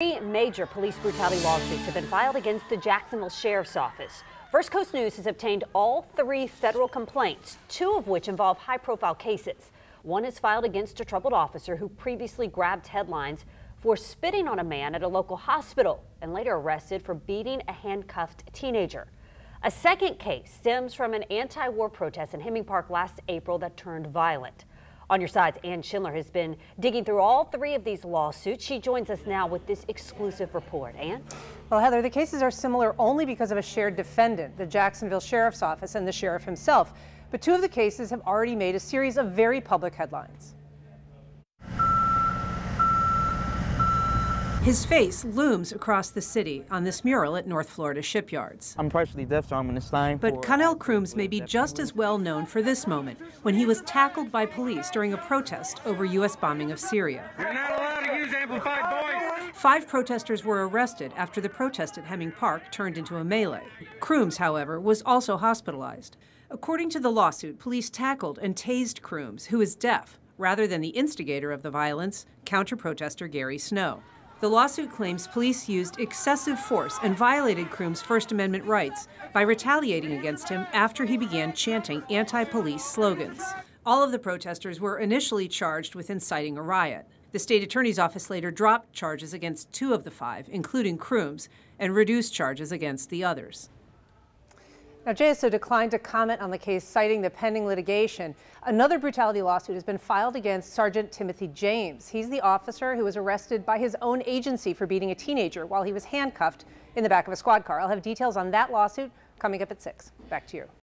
Three major police brutality lawsuits have been filed against the Jacksonville Sheriff's Office. First Coast News has obtained all three federal complaints, two of which involve high profile cases. One is filed against a troubled officer who previously grabbed headlines for spitting on a man at a local hospital and later arrested for beating a handcuffed teenager. A second case stems from an anti war protest in Hemming Park last April that turned violent. On your sides, Anne Schindler has been digging through all three of these lawsuits. She joins us now with this exclusive report. Anne? Well, Heather, the cases are similar only because of a shared defendant, the Jacksonville Sheriff's Office and the sheriff himself. But two of the cases have already made a series of very public headlines. His face looms across the city on this mural at North Florida shipyards. I'm partially deaf, so I'm in this sign. But Connell Crooms may be just as well known for this moment when he was tackled by police during a protest over U.S. bombing of Syria. You're not allowed to use amplified voice. Five protesters were arrested after the protest at Hemming Park turned into a melee. Crooms, however, was also hospitalized. According to the lawsuit, police tackled and tased Crooms, who is deaf, rather than the instigator of the violence, counter protester Gary Snow. The lawsuit claims police used excessive force and violated Crooms' First Amendment rights by retaliating against him after he began chanting anti police slogans. All of the protesters were initially charged with inciting a riot. The state attorney's office later dropped charges against two of the five, including Crooms, and reduced charges against the others. Now, JSO declined to comment on the case, citing the pending litigation. Another brutality lawsuit has been filed against Sergeant Timothy James. He's the officer who was arrested by his own agency for beating a teenager while he was handcuffed in the back of a squad car. I'll have details on that lawsuit coming up at 6. Back to you.